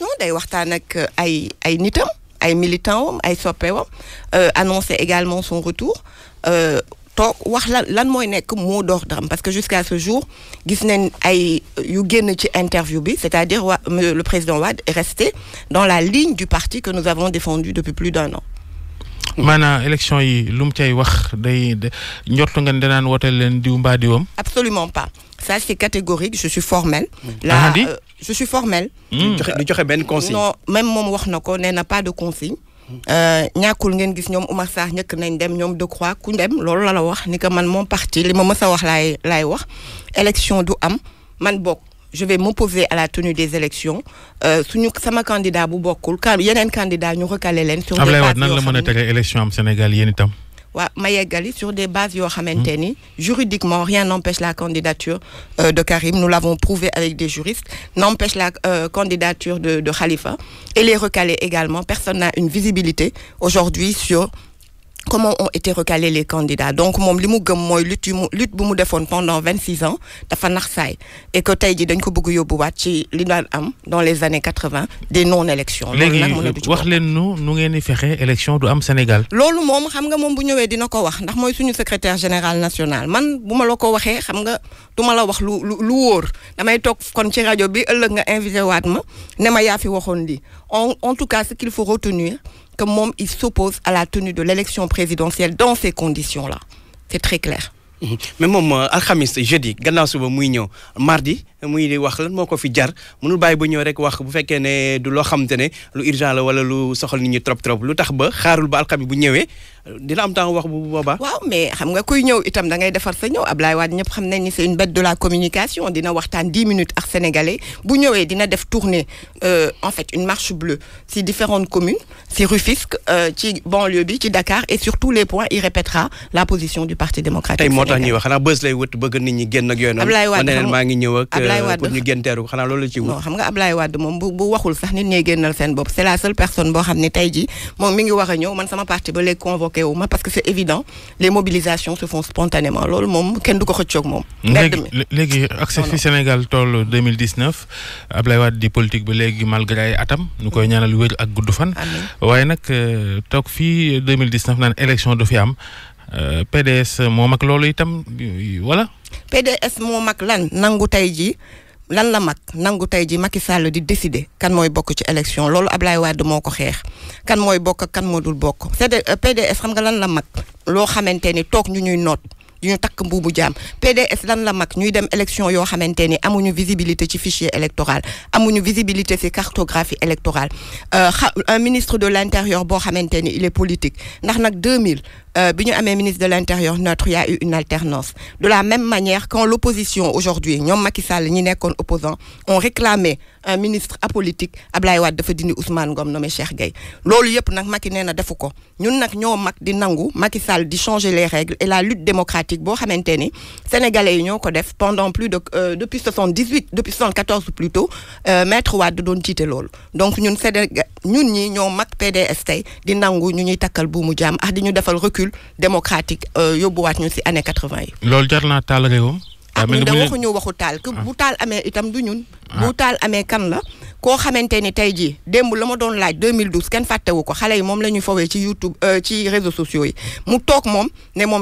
non day waxtaan ak ay ay nitam ay militants am ay soppeewam annoncer également son retour. Toog wax lan lan mooy nekk mot d'ordre parce que jusqu'à ce jour gis nañ ay yu génn ci interview bi c'est-à-dire le président Wade est resté dans la ligne du parti que nous avons défendu depuis plus d'un an. Maanaam élection yi lu mu cay wax day njortu nga danaan wooteel leen diw mbaa diwam? Absolument pas ça c'est catégorique je suis formel là je suis formel du joxe benn consigne. Non même moom wax na ko nee na pas de consigne. Ñàkkul ngeen gis ñoom Oumar Sarr ñëkk nañ dem ñoom Decroix ku dem loolu la la wax ni que man moom parti li ma mës a wax laay laay wax. Élection du am man bokk. Je vais m'opposer à la tenue des élections. Suñu sama candidat bu bokkul kan yeneen candidat ñu recalé leen sur des Ablaye bases Wade nan la mën a tere élection am Sénégal yéen itam? Waaw ma yeggali sur des bases juridiquement rien n'empêche la candidature euh, de Karim. Nous l'avons prouvé avec des juristes. N'empêche la euh, candidature de de Khalifa. Et les recalés également. Personne n'a une visibilité aujourd'hui sur comment ont été recalés les candidats. Donc moom li mu gëm mooy lutte yu mu lutte bu mu defoon pendant vingt six ans dafa nax saay et que tey jii dañ ko bëgg yóbbuwaat ci li daan am dans les années quatre vingt des non élections léegi wax leen nu nu ngeen di fexe élection du am Sénégal. Loolu moom xam nga moom bu ñëwee dina ko wax ndax mooy suñu secrétaire général national. Man bu ma la ko waxee xam nga du ma la wax lu lu lu wóor. Damay toog kon ci rajo bi ëllëg nga invité waat ma ne ma yaa fi waxoon lii. En en tout cas ce qu'il faut retenir que moom il s'oppose à la tenue de l'élection présidentielle dans ces conditions-là. C'est très clair mais moom alxamis jeudi gannaaw suba muy ñëw mardi muy wax lan moo ko fi jar mënul bàyyi ba ñëw rek wax bu fekkee ne du loo xamante ne lu urgent la wala lu soxal nit ñi trop trop. Lu tax ba xaarul ba alxamis bu ñëwee dina am temps wax bu boobaa. waaw mais xam nga kuy ñëw itam da ngay defar sa ñëw. Ablaye Wade ñëpp xam nañ ni c'est une bête de la communication. Dina waxtaan dix minutes ak sénégalais. Bu ñëwee dina def tournée euh, en fait une marche bleue. Ci différentes communes ci Rufisque euh, ci banlieue bi ci Dakar et sur tous les points il répétera la position du Parti démocratique tax ñuy wax xanaa bës lay wët bëgg nit ñi génn ak yooyu noonu. Ablaye Wade wane leen xam- maa ngi ñëw ak Ablaye Wade pour ñu génn teeru xanaa loolu la ci wut. non xam nga Ablaye Wade moom bu bu waxul sax nit ñee génnal seen bopp c'est la seule personne boo xam ne tey jii moom mi ngi war a ñëw man sama parti ba léegi convoqué wu ma parce que c'est évident les mobilisations se font spontanément loolu moom kenn du ko xëccoog moom. léegi accès fi. Sénégal toll 2019 Ablaye Wade di politique ba léegi malgré ay atam ñu koy ñaanal wér ak gudd fan waaye nag euh, toog fii 2019 naan élection du fi am PDS moo mag loolu itam wala PDS moo mag lan nangu tey jii lan la mag nangu tey jii Macky Sall di décider kan mooy bokk ci élection. Loolu Ablaye Wade moo ko xeex. Kan mooy bokk ak kan moo dul bokk. PDS xam nga lan la mag? Loo xamante ni toog ñu ñuy noot du ñu takk mbuubu jaam. PDS lan la mag? Ñuy dem élection yoo xamante ni amuñu visibilité ci fichier électoral amuñu visibilité ci cartographie électorale. Euh, un ministre de l'intérieur boo xamante ni il est politique. Ndax nag 2000 euh, bi ñu amee ministre de l'intérieur neutre il y a eu une alternance. De la même manière quand l'opposition aujourd'hui ñoom Macky Sall ñi nekkoon opposant ont réclamé un ministre apolitique Ablaye Wade dafa dindi Ousmane Ngom nommé Cheikh Gueye. Loolu yëpp nag Macky nee na defu ko. Ñun nag ñoo mag di nangu Macky Sall di changer les règles et la lutte démocratique boo xamante ni sénégalais yi ñoo def pendant plus de euh, depuis 78 depuis 74 plutôt euh, maître Wade doon jiite loolu. Donc ñun Sénégal ñun ñi ñoo mag PDS tey di nangu ñu ñuy takkal buumu jaam ak di ñu defal recul démocratique euh, yóbbuwaat ñu ci année 80 yi. loolu jar naa taal réewam. ah ñun de waxuñu waxu taal que bu taal amee itam du ñun. Ah. bu taal amee kan la koo xamante ni tey jii démb la ma doon laaj 2012 kenn fàttewu ko xale yi ci YouTube euh, ci réseaux sociaux yi mu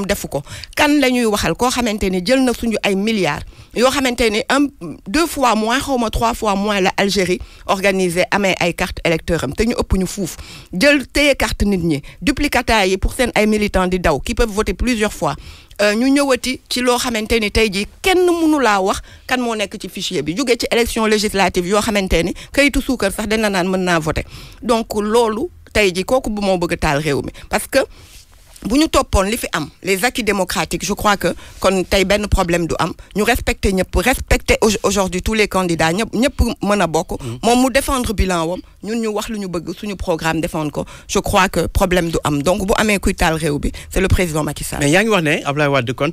defu ko. Kan waxal milliards deux fois moins trois fois moins la Algérie organisé ay carte te ñu ëpp ñu jël yi pour seen ay militants di daw qui peuvent voter plusieurs fois ñu ñëwati ci loo xamante ni tey jii kenn mënu laa wax kan moo nekk ci fichier bi. Jóge ci élection législative yoo xamante ni kayitu suukar sax dana naan mën naa voter. Donc loolu tey jii kooku bu moo bëgg taal réew mi. Parce que bu ñu toppoon li fi am les acquis démocratiques je crois que kon tey benn problème du am. Ñu respecter ñëpp respecter au- aujourd'hui tous les candidats ñëpp ñëpp mën a bokk. Moom mu défendre bilan wam ñun ñu wax lu ñu bëgg suñu programme défendre ko. Je crois que problème du am. Donc bu amee kuy taal réew bi c'est le président Macky Sall. Mais yaa ngi wax ne Ablaye Wade kon